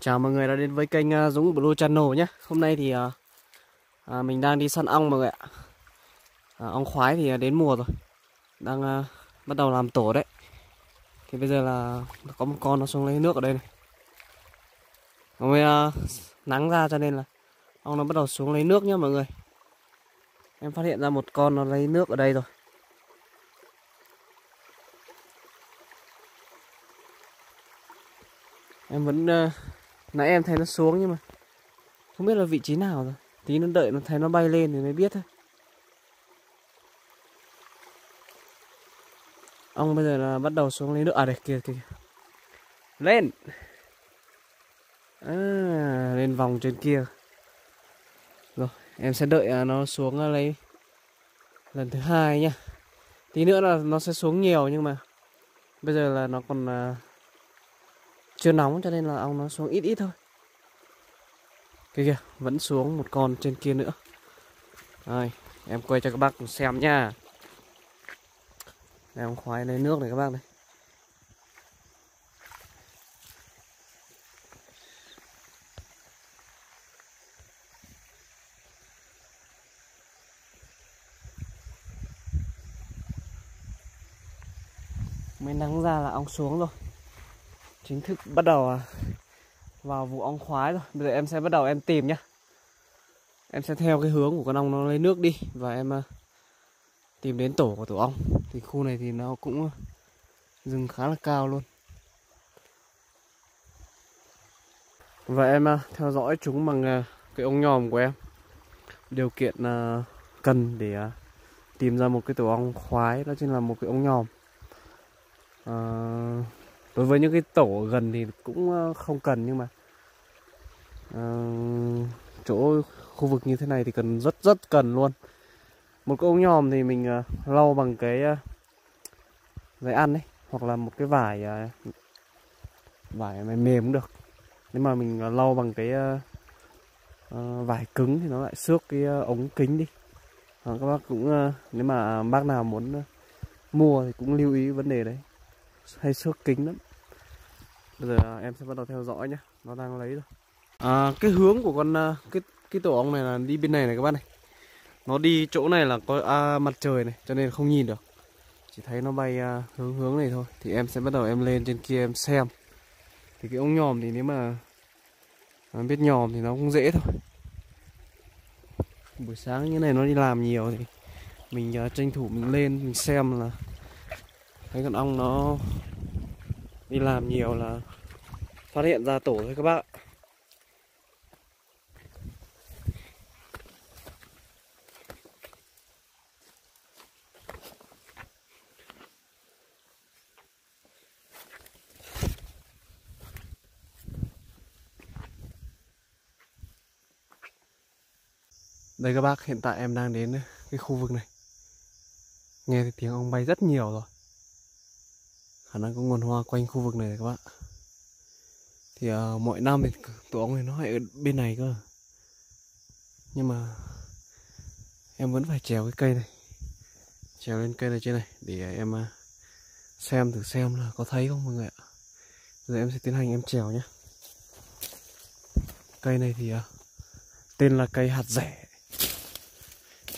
Chào mọi người đã đến với kênh ờ, Dũng Blue Channel nhé. Hôm nay thì à, mình đang đi săn ong mọi người ạ. À, Ong khoái thì đến mùa rồi. Đang à, bắt đầu làm tổ đấy. Thì bây giờ là có một con nó xuống lấy nước ở đây này. Hôm nay à, nắng ra cho nên là ong nó bắt đầu xuống lấy nước nhá mọi người. Em phát hiện ra một con nó lấy nước ở đây rồi. Em vẫn uh, nãy em thấy nó xuống nhưng mà không biết là vị trí nào rồi. Tí nó đợi nó thấy nó bay lên thì mới biết thôi. Ông bây giờ là bắt đầu xuống lấy nước. À đây kia kìa lên! À, lên vòng trên kia. Rồi em sẽ đợi à, nó xuống à, lấy lần thứ hai nhá. Tí nữa là nó sẽ xuống nhiều nhưng mà bây giờ là nó còn à, chưa nóng cho nên là ong nó xuống ít ít thôi. Kia kìa vẫn xuống một con trên kia nữa. Rồi em quay cho các bác xem nha. Em khoái lấy nước này các bác này. Mới nắng ra là ong xuống rồi chính thức bắt đầu à, vào vụ ong khoái rồi. Bây giờ em sẽ bắt đầu em tìm nhá. Em sẽ theo cái hướng của con ong nó lấy nước đi và em à, tìm đến tổ của tổ ong. Thì khu này thì nó cũng rừng khá là cao luôn. Và em à, theo dõi chúng bằng cái ống nhòm của em. Điều kiện cần để tìm ra một cái tổ ong khoái. Đó chính là một cái ống nhòm. À, đối với những cái tổ gần thì cũng ờ, không cần nhưng mà uh, chỗ khu vực như thế này thì cần rất rất cần luôn. Một cái ống nhòm thì mình uh, lau bằng cái uh, giấy ăn ấy hoặc là một cái vải uh, vải mềm mềm cũng được. Nếu mà mình uh, lau bằng cái uh, uh, vải cứng thì nó lại xước cái uh, ống kính đi. À, các bác cũng uh, nếu mà bác nào muốn uh, mua thì cũng lưu ý vấn đề đấy. Hay xước kính lắm bây giờ em sẽ bắt đầu theo dõi nhé nó đang lấy rồi. À, cái hướng của con à, cái cái tổ ong này là đi bên này này các bạn này. Nó đi chỗ này là có à, mặt trời này cho nên không nhìn được. Chỉ thấy nó bay à, hướng hướng này thôi. Thì em sẽ bắt đầu em lên trên kia em xem. Thì cái ống nhòm thì nếu mà à, biết nhòm thì nó cũng dễ thôi. Buổi sáng như này nó đi làm nhiều thì mình uh, tranh thủ mình lên mình xem là thấy con ong nó đi làm nhiều là phát hiện ra tổ thôi các bác Đây các bác, hiện tại em đang đến cái khu vực này. Nghe thấy tiếng ong bay rất nhiều rồi khả năng có nguồn hoa quanh khu vực này các bạn. Thì ờ, uh, mỗi năm thì tổ ong này nó lại ở bên này cơ. Nhưng mà em vẫn phải trèo cái cây này trèo lên cây này trên này để em uh, xem thử xem là có thấy không mọi người ạ. Giờ em sẽ tiến hành em trèo nhé cây này thì uh, tên là cây hạt rẻ.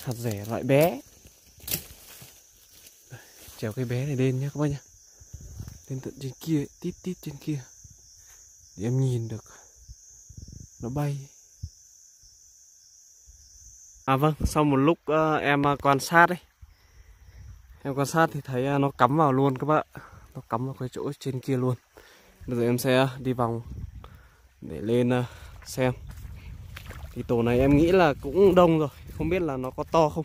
Hạt rẻ loại bé. Trèo cây bé này lên nhé các bác nhé lên tận trên kia tít tít trên kia. Để em nhìn được. Nó bay. À vâng sau một lúc uh, em ờ, quan sát đấy em quan sát thì thấy uh, nó cắm vào luôn các bạn nó cắm vào cái chỗ trên kia luôn. Bây giờ em sẽ đi vòng để lên uh, xem. Thì tổ này em nghĩ là cũng đông rồi không biết là nó có to không.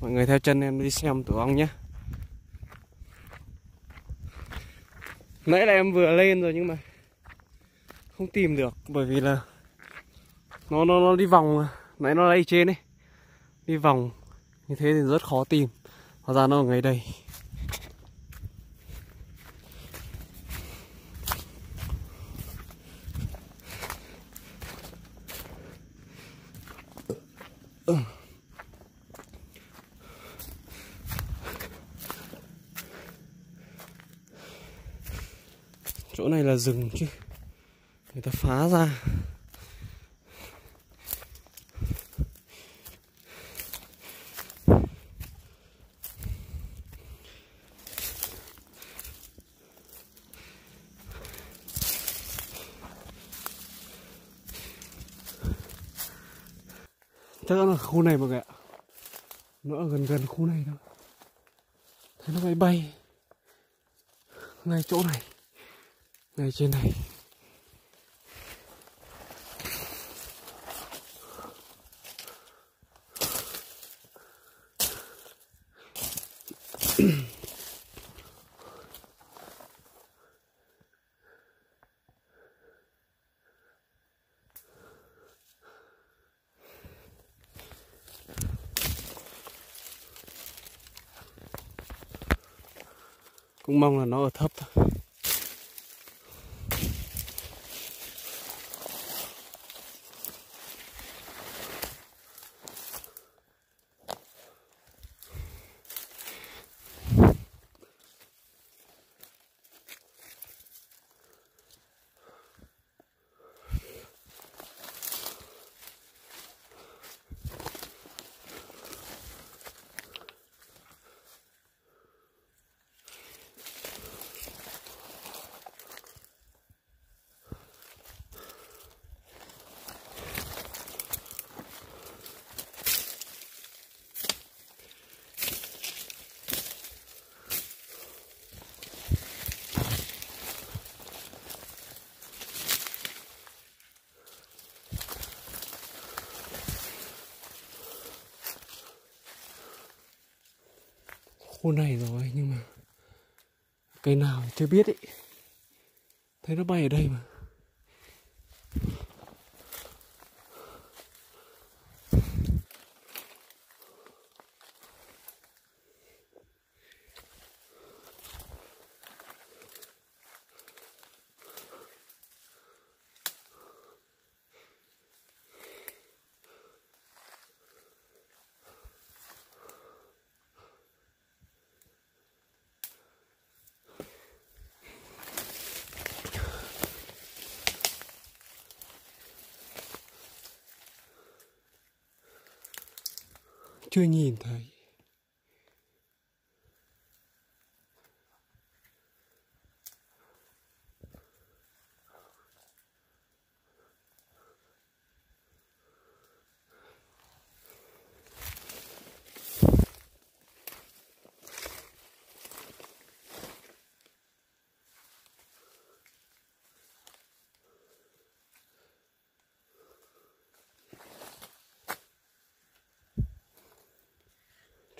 Mọi người theo chân em đi xem tổ ong nhé. Nãy là em vừa lên rồi nhưng mà không tìm được, bởi vì là nó nó nó đi vòng nãy nó lấy trên ấy, đi vòng. Như thế thì rất khó tìm. Hóa ra nó ở ngay đây. Ừ. chỗ này là rừng chứ. Người ta phá ra. Chắc là khu này mọi người ạ. Nó ở gần gần khu này thôi. Thấy nó bay bay. Ngay chỗ này ngay trên này. Cũng mong là nó ở thấp thôi. Khu này rồi, nhưng mà cây nào thì chưa biết ý. Thấy nó bay ở đây mà. Chưa nhìn thấy.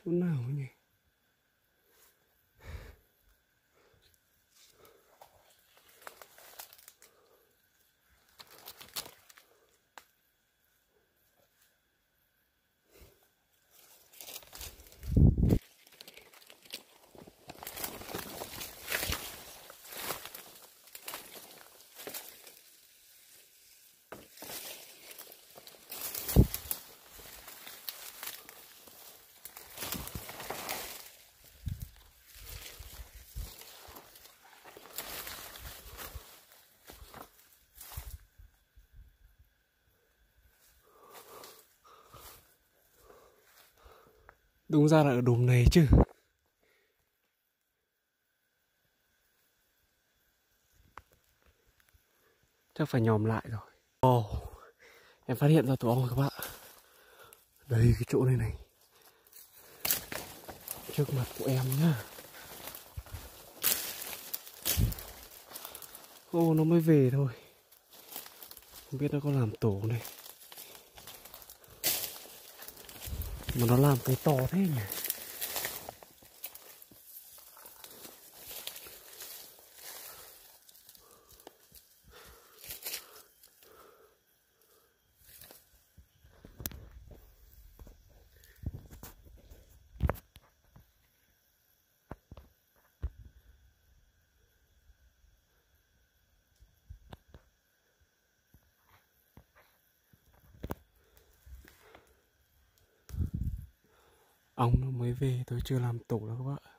Chỗ nào nhỉ Đúng ra là ở đùm này chứ. Chắc phải nhòm lại rồi. Ồ oh, Em phát hiện ra tổ ong rồi các bạn. Đây cái chỗ này này. Trước mặt của em nhá. Ô oh, nó mới về thôi. Không biết nó có làm tổ này mà nó làm cái to thế nhỉ ông nó mới về tôi chưa làm tổ đâu các bạn